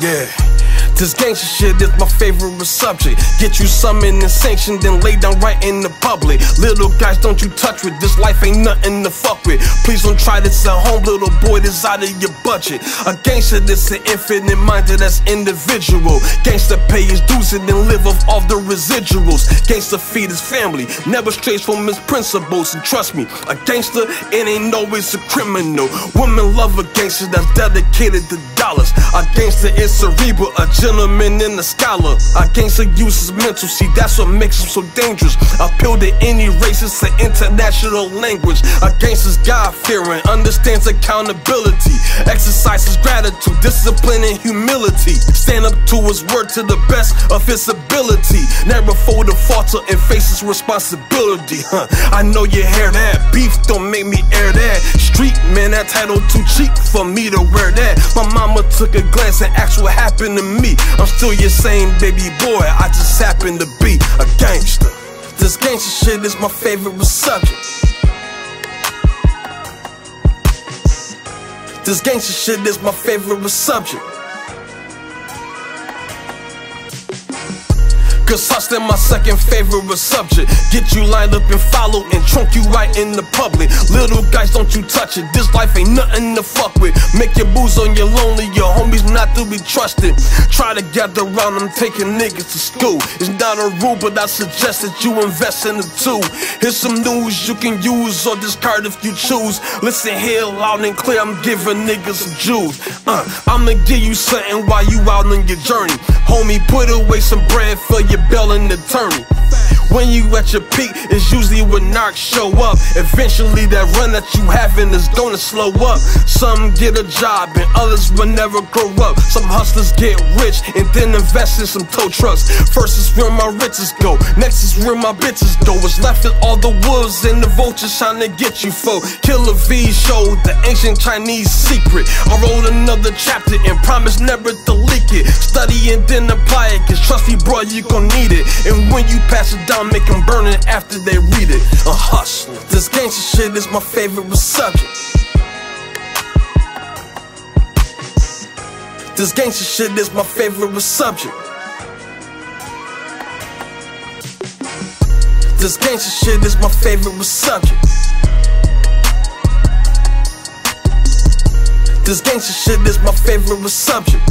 Yeah. This gangster shit is my favorite subject. Get you summoned and sanctioned, then lay down right in the public. Little guys, don't you touch with this life ain't nothing to fuck with. Please don't try this at home, little boy, this out of your budget. A gangster that's an infinite minded, that's individual. Gangster pay his dues and then live off all the residuals. Gangster feed his family, never strays from his principles. And trust me, a gangster, it ain't always a criminal. Women love a gangster that's dedicated to dollars. A gangster is cerebral, a gentleman and a scholar. A gangster uses mental, see that's what makes him so dangerous. Appeal to any race, it's international language. A gangster's God fearing, understands accountability, exercises gratitude, discipline, and humility. Stand up to his word to the best of his ability. Never fold a falter and faces responsibility. Huh. I know you hear that. Beef don't make me air that. Street man, that title too cheap for me to wear that. Mama took a glance asked what happened to me. I'm still your same baby boy, I just happen to be a gangster. This gangster shit is my favorite subject. This gangster shit is my favorite subject. Cause hustling my second favorite subject. Get you lined up and follow and trunk you right in the public. Little guys, don't you touch it. This life ain't nothing to fuck with. Make your booze on your lonely, your homies not to be trusted. Try to gather around them, taking niggas to school. It's not a rule, but I suggest that you invest in the two. Here's some news you can use or discard if you choose. Listen here loud and clear, I'm giving niggas some Jews. Uh, I'ma give you something while you out on your journey. Homie, put away some bread for your Bell and attorney. When you at your peak, it's usually when narcs show up. Eventually, that run that you having is gonna slow up. Some get a job and others will never grow up. Some hustlers get rich and then invest in some tow trucks. First is where my riches go, next is where my bitches go. What's left is all the wolves and the vultures trying to get you for. Killer V showed the ancient Chinese secret. I wrote another chapter and promised never to leak it. Study and then apply it, cause trust me, bro, you gon' need it. And when you pass it down, make them burn it after they read it. A hustler. This gangster shit is my favorite subject. This gangster shit is my favorite subject. This gangster shit is my favorite subject. This gangster shit is my favorite subject.